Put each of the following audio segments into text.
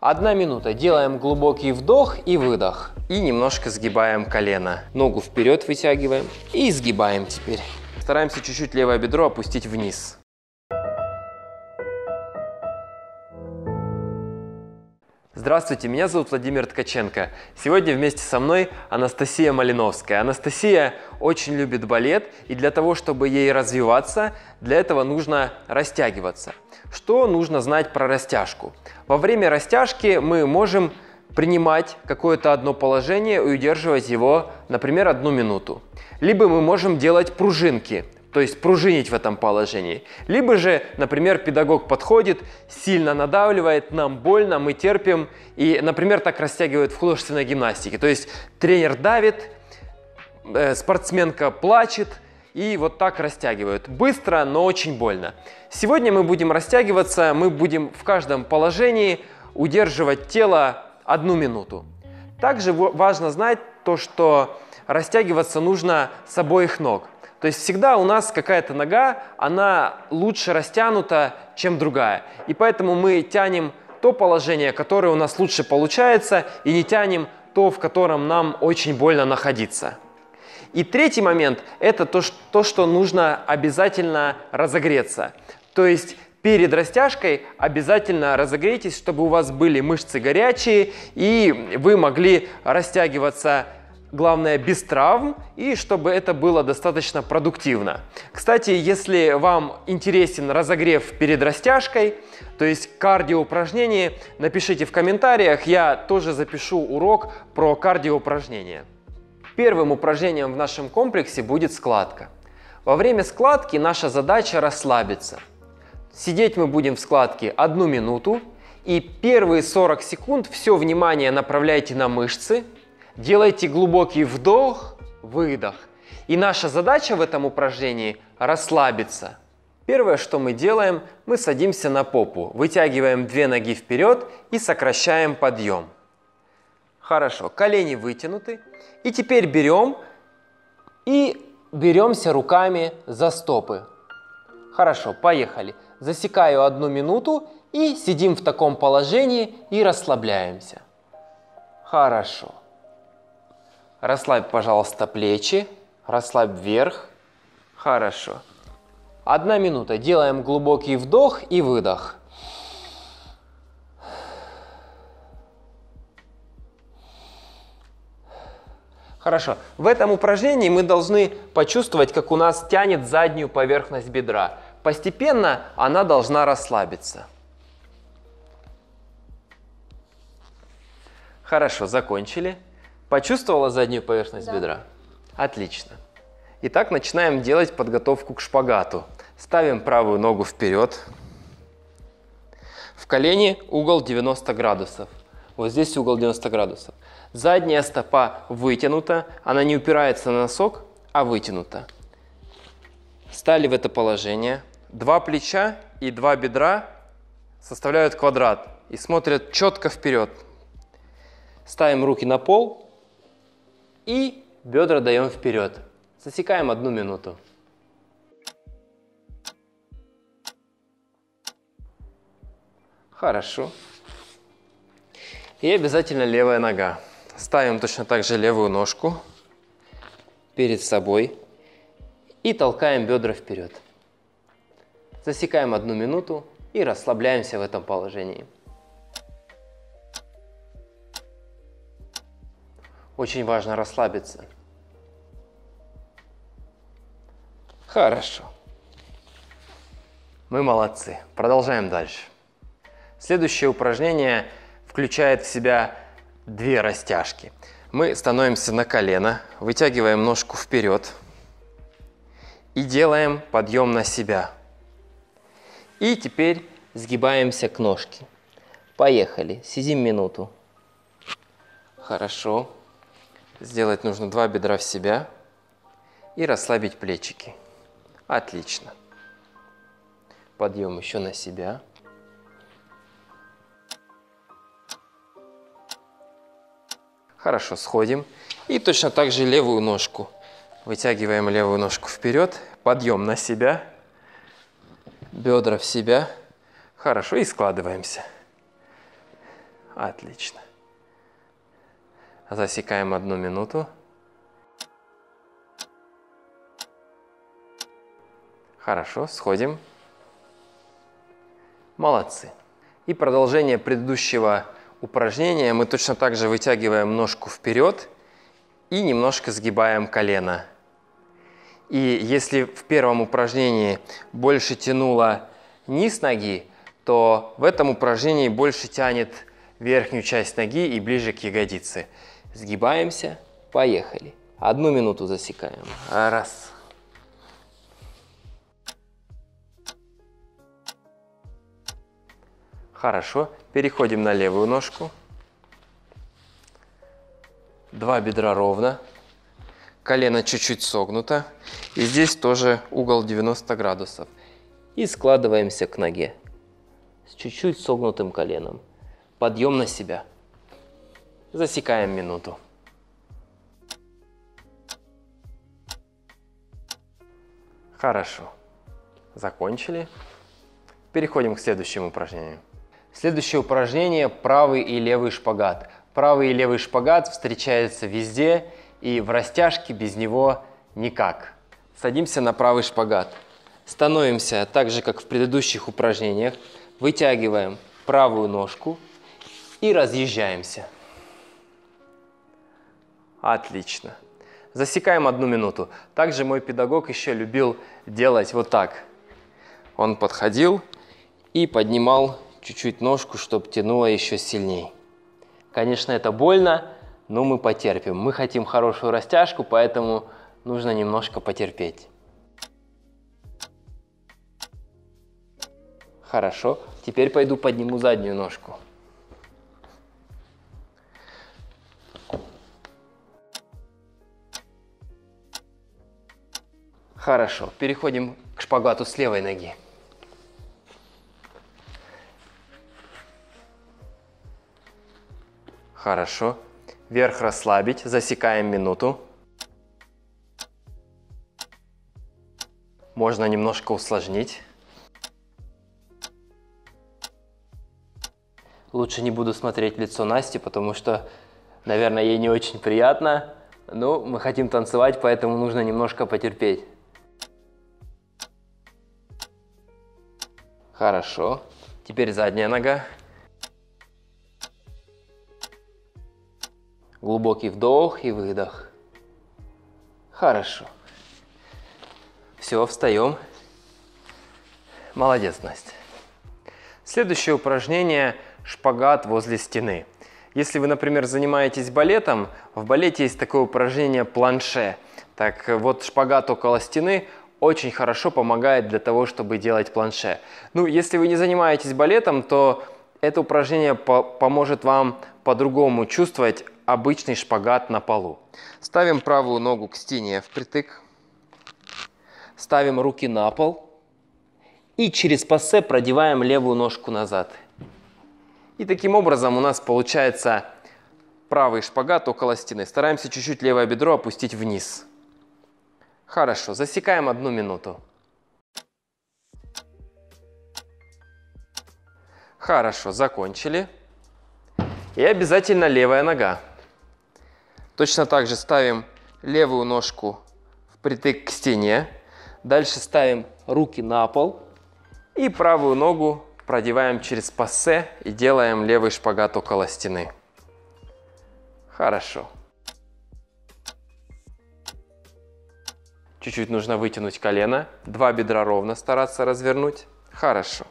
Одна минута. Делаем глубокий вдох и выдох. И немножко сгибаем колено. Ногу вперед вытягиваем и сгибаем теперь. Стараемся чуть-чуть левое бедро опустить вниз. Здравствуйте, меня зовут Владимир Ткаченко. Сегодня вместе со мной Анастасия Малиновская. Анастасия очень любит балет, и для того, чтобы ей развиваться, для этого нужно растягиваться. Что нужно знать про растяжку? Во время растяжки мы можем принимать какое-то одно положение и удерживать его, например, одну минуту. Либо мы можем делать пружинки – то есть пружинить в этом положении. Либо же, например, педагог подходит, сильно надавливает, нам больно, мы терпим, и, например, так растягивают в художественной гимнастике. То есть тренер давит, э, спортсменка плачет, и вот так растягивают. Быстро, но очень больно. Сегодня мы будем растягиваться, мы будем в каждом положении удерживать тело одну минуту. Также важно знать то, что растягиваться нужно с обоих ног – то есть всегда у нас какая-то нога, она лучше растянута, чем другая. И поэтому мы тянем то положение, которое у нас лучше получается, и не тянем то, в котором нам очень больно находиться. И третий момент – это то, то, что нужно обязательно разогреться. То есть перед растяжкой обязательно разогрейтесь, чтобы у вас были мышцы горячие, и вы могли растягиваться главное без травм и чтобы это было достаточно продуктивно. Кстати, если вам интересен разогрев перед растяжкой, то есть кардио упражнения, напишите в комментариях, я тоже запишу урок про кардио упражнения. Первым упражнением в нашем комплексе будет складка. Во время складки наша задача расслабиться. Сидеть мы будем в складке одну минуту, и первые 40 секунд все внимание направляйте на мышцы – Делайте глубокий вдох, выдох. И наша задача в этом упражнении – расслабиться. Первое, что мы делаем, мы садимся на попу, вытягиваем две ноги вперед и сокращаем подъем. Хорошо, колени вытянуты. И теперь берем и беремся руками за стопы. Хорошо, поехали. Засекаю одну минуту и сидим в таком положении и расслабляемся. Хорошо. Расслабь, пожалуйста, плечи. Расслабь вверх. Хорошо. Одна минута. Делаем глубокий вдох и выдох. Хорошо. В этом упражнении мы должны почувствовать, как у нас тянет заднюю поверхность бедра. Постепенно она должна расслабиться. Хорошо, закончили. Почувствовала заднюю поверхность да. бедра? Отлично. Итак, начинаем делать подготовку к шпагату. Ставим правую ногу вперед. В колени угол 90 градусов. Вот здесь угол 90 градусов. Задняя стопа вытянута, она не упирается на носок, а вытянута. Стали в это положение. Два плеча и два бедра составляют квадрат и смотрят четко вперед. Ставим руки на пол и бедра даем вперед. Засекаем одну минуту. Хорошо. И обязательно левая нога. Ставим точно так же левую ножку перед собой и толкаем бедра вперед. Засекаем одну минуту и расслабляемся в этом положении. Очень важно расслабиться. Хорошо. Мы молодцы. Продолжаем дальше. Следующее упражнение включает в себя две растяжки. Мы становимся на колено, вытягиваем ножку вперед и делаем подъем на себя. И теперь сгибаемся к ножке. Поехали. Сидим минуту. Хорошо. Сделать нужно два бедра в себя и расслабить плечики. Отлично. Подъем еще на себя. Хорошо, сходим. И точно так же левую ножку. Вытягиваем левую ножку вперед. Подъем на себя. Бедра в себя. Хорошо, и складываемся. Отлично. Засекаем одну минуту. Хорошо, сходим. Молодцы. И продолжение предыдущего упражнения. Мы точно так же вытягиваем ножку вперед и немножко сгибаем колено. И если в первом упражнении больше тянуло низ ноги, то в этом упражнении больше тянет верхнюю часть ноги и ближе к ягодице. Сгибаемся, поехали. Одну минуту засекаем. Раз. Хорошо. Переходим на левую ножку. Два бедра ровно. Колено чуть-чуть согнуто. И здесь тоже угол 90 градусов. И складываемся к ноге. С чуть-чуть согнутым коленом. Подъем на себя. Засекаем минуту. Хорошо. Закончили. Переходим к следующему упражнению. Следующее упражнение – правый и левый шпагат. Правый и левый шпагат встречается везде, и в растяжке без него никак. Садимся на правый шпагат. Становимся так же, как в предыдущих упражнениях. Вытягиваем правую ножку и разъезжаемся. Отлично. Засекаем одну минуту. Также мой педагог еще любил делать вот так. Он подходил и поднимал чуть-чуть ножку, чтобы тянуло еще сильней. Конечно, это больно, но мы потерпим. Мы хотим хорошую растяжку, поэтому нужно немножко потерпеть. Хорошо. Теперь пойду подниму заднюю ножку. Хорошо. Переходим к шпагату с левой ноги. Хорошо. Верх расслабить. Засекаем минуту. Можно немножко усложнить. Лучше не буду смотреть лицо Насти, потому что, наверное, ей не очень приятно. Но мы хотим танцевать, поэтому нужно немножко потерпеть. Хорошо. Теперь задняя нога. Глубокий вдох и выдох. Хорошо. Все, встаем. Молодец, Настя. Следующее упражнение – шпагат возле стены. Если вы, например, занимаетесь балетом, в балете есть такое упражнение планше. Так вот, шпагат около стены очень хорошо помогает для того, чтобы делать планше. Ну, если вы не занимаетесь балетом, то это упражнение по поможет вам по-другому чувствовать обычный шпагат на полу. Ставим правую ногу к стене впритык. Ставим руки на пол. И через пассе продеваем левую ножку назад. И таким образом у нас получается правый шпагат около стены. Стараемся чуть-чуть левое бедро опустить вниз. Хорошо, засекаем одну минуту. Хорошо, закончили. И обязательно левая нога. Точно так же ставим левую ножку впритык к стене. Дальше ставим руки на пол. И правую ногу продеваем через пассе и делаем левый шпагат около стены. Хорошо. Чуть-чуть нужно вытянуть колено. Два бедра ровно стараться развернуть. Хорошо.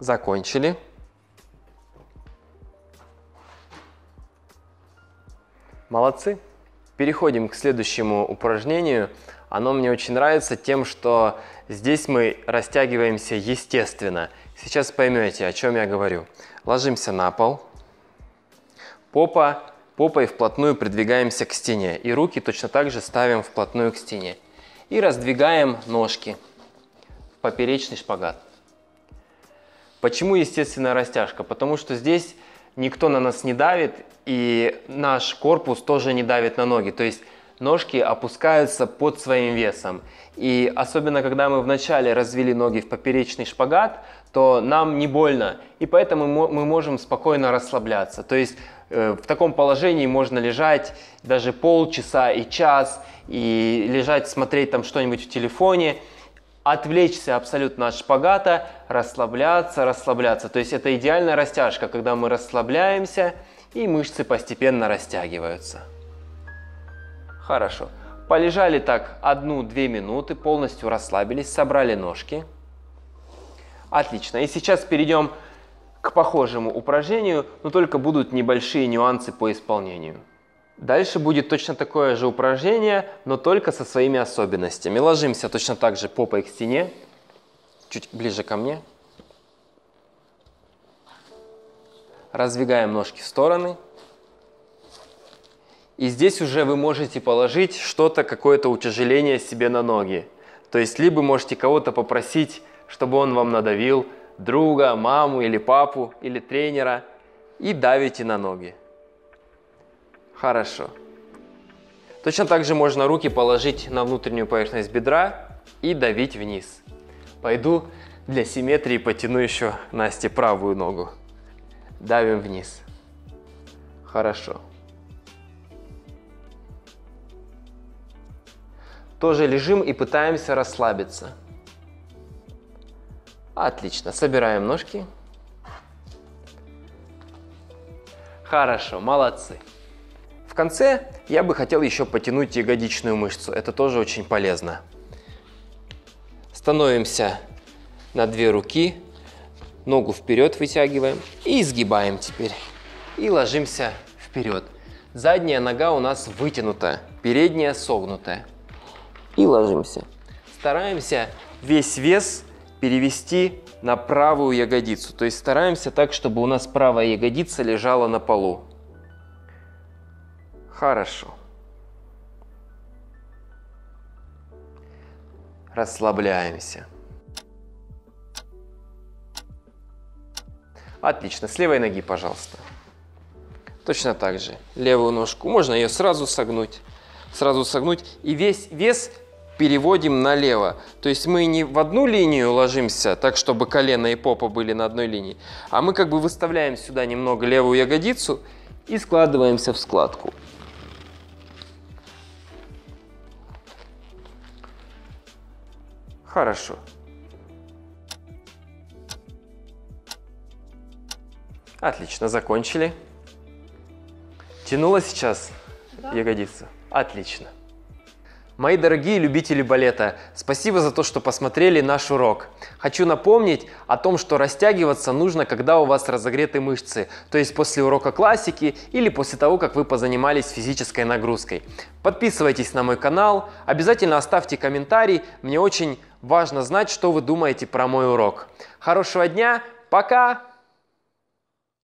Закончили. Молодцы. Переходим к следующему упражнению. Оно мне очень нравится тем, что здесь мы растягиваемся естественно. Сейчас поймете, о чем я говорю. Ложимся на пол. Попа, попой вплотную придвигаемся к стене. И руки точно так же ставим вплотную к стене. И раздвигаем ножки в поперечный шпагат. Почему естественная растяжка? Потому что здесь никто на нас не давит, и наш корпус тоже не давит на ноги. То есть ножки опускаются под своим весом. И особенно, когда мы вначале развели ноги в поперечный шпагат, то нам не больно, и поэтому мы можем спокойно расслабляться. То есть э, в таком положении можно лежать даже полчаса и час, и лежать, смотреть там что-нибудь в телефоне, отвлечься абсолютно от шпагата, расслабляться, расслабляться. То есть это идеальная растяжка, когда мы расслабляемся и мышцы постепенно растягиваются. Хорошо. Полежали так одну-две минуты, полностью расслабились, собрали ножки. Отлично. И сейчас перейдем к похожему упражнению, но только будут небольшие нюансы по исполнению. Дальше будет точно такое же упражнение, но только со своими особенностями. Ложимся точно так же попой к стене, чуть ближе ко мне. Раздвигаем ножки в стороны. И здесь уже вы можете положить что-то, какое-то утяжеление себе на ноги. То есть либо можете кого-то попросить, чтобы он вам надавил, друга, маму или папу, или тренера, и давите на ноги. Хорошо. Точно так же можно руки положить на внутреннюю поверхность бедра и давить вниз. Пойду для симметрии потяну еще Насте правую ногу. Давим вниз. Хорошо. Тоже лежим и пытаемся расслабиться. Отлично. Собираем ножки. Хорошо, молодцы. В конце я бы хотел еще потянуть ягодичную мышцу. Это тоже очень полезно. Становимся на две руки, ногу вперед вытягиваем и изгибаем теперь. И ложимся вперед. Задняя нога у нас вытянутая, передняя согнутая. И ложимся. Стараемся весь вес перевести на правую ягодицу. То есть стараемся так, чтобы у нас правая ягодица лежала на полу. Хорошо. Расслабляемся. Отлично. С левой ноги, пожалуйста. Точно так же. Левую ножку. Можно ее сразу согнуть. Сразу согнуть. И весь вес переводим налево. То есть мы не в одну линию ложимся, так чтобы колено и попа были на одной линии, а мы как бы выставляем сюда немного левую ягодицу и складываемся в складку. Хорошо. Отлично, закончили. Тянула сейчас да. ягодица? Отлично. Мои дорогие любители балета, спасибо за то, что посмотрели наш урок. Хочу напомнить о том, что растягиваться нужно, когда у вас разогреты мышцы, то есть после урока классики или после того, как вы позанимались физической нагрузкой. Подписывайтесь на мой канал, обязательно оставьте комментарий, мне очень важно знать, что вы думаете про мой урок. Хорошего дня, пока!